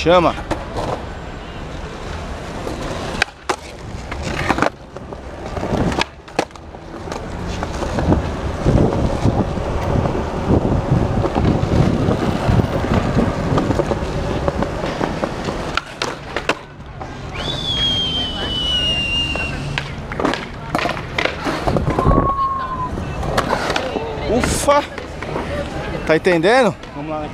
chama. Ufa! Tá entendendo? Vamos lá. Né?